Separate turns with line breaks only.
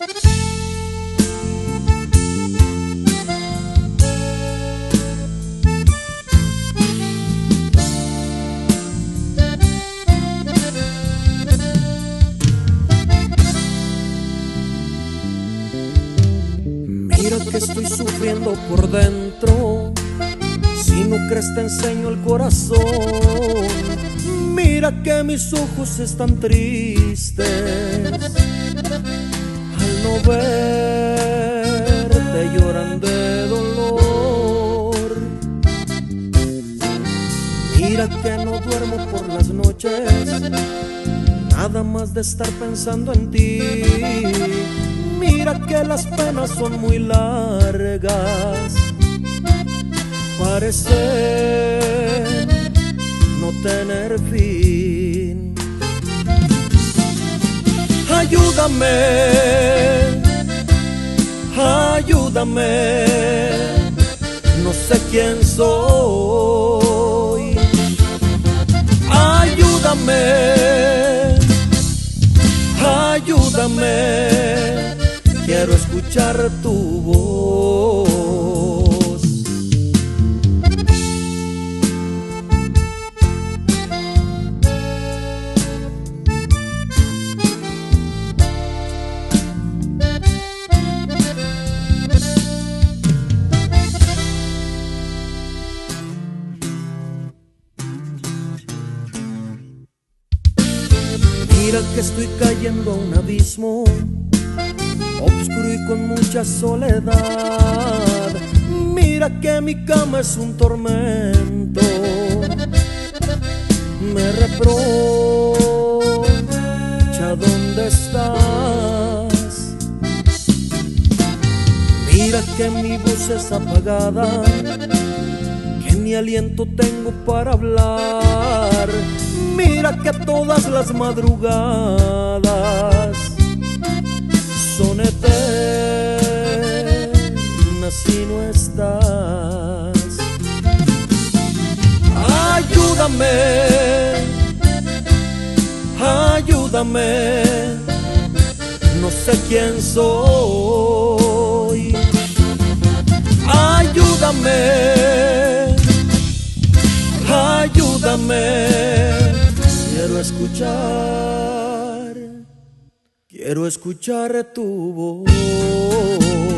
Mira que estoy sufriendo por dentro. Si no crees te enseño el corazón. Mira que mis ojos están tristes verte lloran de dolor. Mira que no duermo por las noches, nada más de estar pensando en ti. Mira que las penas son muy largas, parece no tener fin. Ayúdame, ayúdame, no sé quién soy. Ayúdame, ayúdame, quiero escuchar tu voz. Mira que estoy cayendo a un abismo oscuro y con mucha soledad. Mira que mi cama es un tormento. Me reprocha dónde estás. Mira que mi voz es apagada, que ni aliento tengo para hablar. Que todas las madrugadas son eternas si no estás. Ayúdame, ayúdame, no sé quién soy. Ayúdame, ayúdame, escuchar, quiero escuchar tu voz.